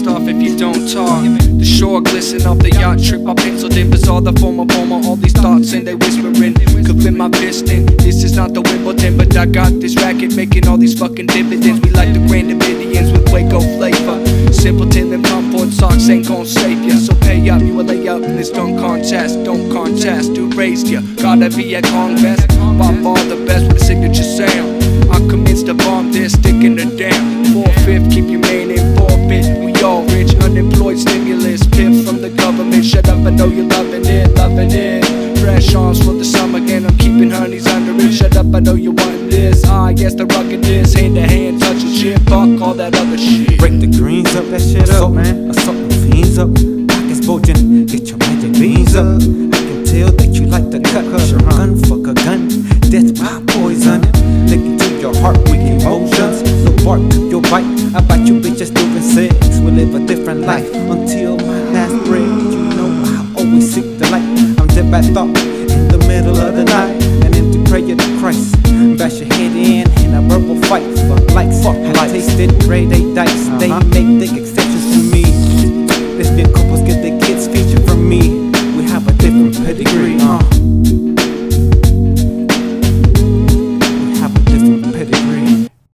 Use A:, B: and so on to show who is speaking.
A: reminiscing talk. the shore glisten off the yacht trip I penciled in Bizarre the former former all these thoughts and they whispering. Fit my fist in. This is not the Wimbledon But I got this racket making all these fucking dividends. We like the Grand Dominions with Waco flavor. Simpleton and Mumford socks ain't gon' save ya. So pay up, you will lay up in this dunk contest. Don't contest, who raised ya? Gotta be a convest. By far the best with a signature sound. I commence to bomb this, sticking the down Four-fifth, keep your main government, shut up, I know you're loving it, loving it Fresh arms for the summer again, I'm keeping honeys under it Shut up, I know you want this ah, I guess the ruggedness, hand to hand, touching shit Fuck all that other shit
B: Break the greens up, that shit up, man. Assault the fiends up, pockets bulging, get your magic beans up. I can tell that you like the cut, your gun, fuck a gun, death by poison. Look into your heart with emotions. So bark, you'll bite. I bite you bitches doing sex. We live a different life By thought in the middle of the night. An empty prayer to Christ. Bash your head in in a verbal fight. Fuck like fuck. I tasted grade A dice. They uh-huh. make